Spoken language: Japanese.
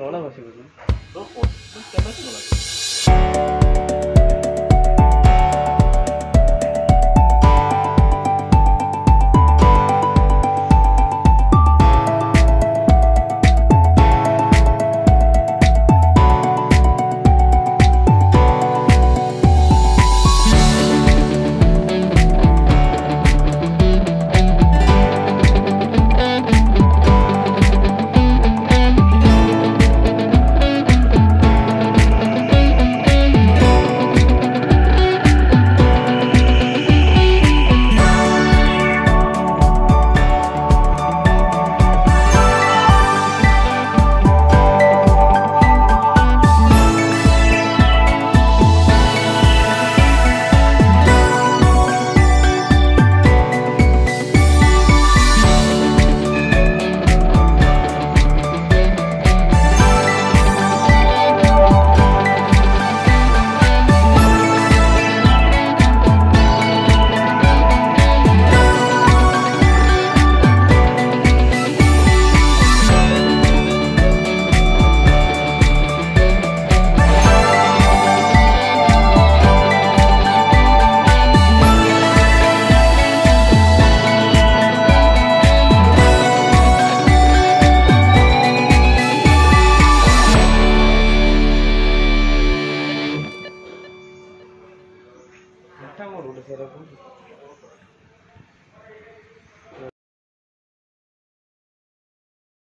Sola masih belum. Rokok, terus kenapa sih Yang mau.